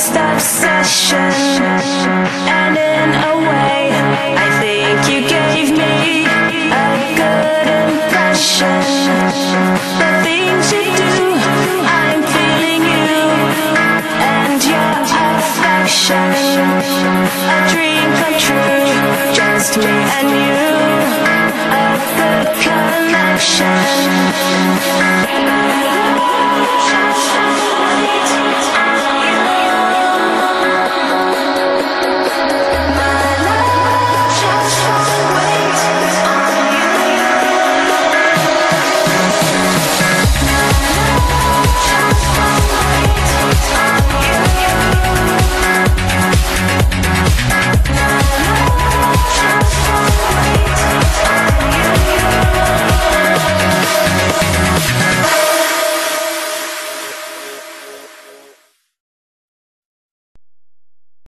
just obsession And in a way I think you gave me a good impression. The things you do I'm feeling you And your affection. A dream come true Just me and you. A good connection.